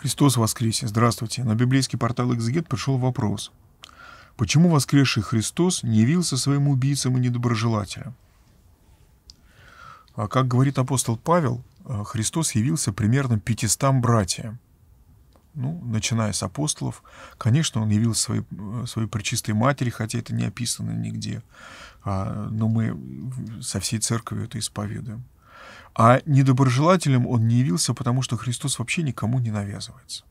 Христос воскресе! Здравствуйте! На библейский портал «Экзегет» пришел вопрос. Почему воскресший Христос не явился своим убийцам и недоброжелателям? А как говорит апостол Павел, э, Христос явился примерно пятистам братьям. Ну, начиная с апостолов. Конечно, он явился своей, э, своей пречистой матери, хотя это не описано нигде. А, но мы со всей церковью это исповедуем. А недоброжелателем он не явился, потому что Христос вообще никому не навязывается.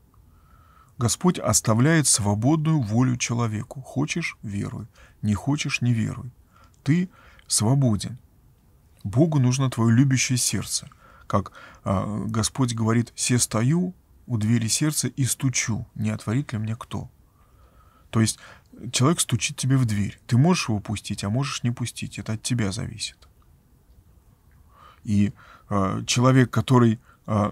Господь оставляет свободную волю человеку. Хочешь — веруй, не хочешь — не веруй. Ты свободен. Богу нужно твое любящее сердце. Как э, Господь говорит, «Се стою у двери сердца и стучу, не отворит ли мне кто?» То есть человек стучит тебе в дверь. Ты можешь его пустить, а можешь не пустить. Это от тебя зависит. И э, человек, который э,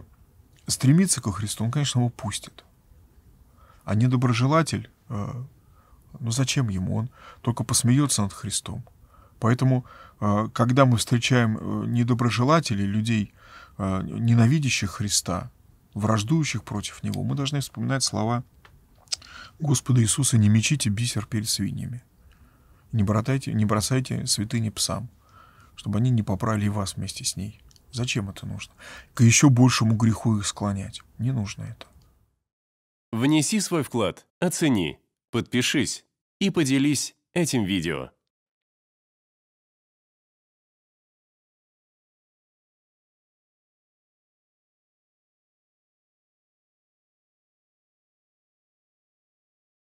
стремится ко Христу, он, конечно, его пустит. А недоброжелатель, э, ну зачем ему? Он только посмеется над Христом. Поэтому, э, когда мы встречаем э, недоброжелателей, людей, э, ненавидящих Христа, враждующих против Него, мы должны вспоминать слова Господа Иисуса, не мечите бисер перед свиньями. Не, бросайте, не бросайте святыни псам чтобы они не попрали и вас вместе с ней. Зачем это нужно? К еще большему греху их склонять. Не нужно это. Внеси свой вклад, оцени, подпишись и поделись этим видео.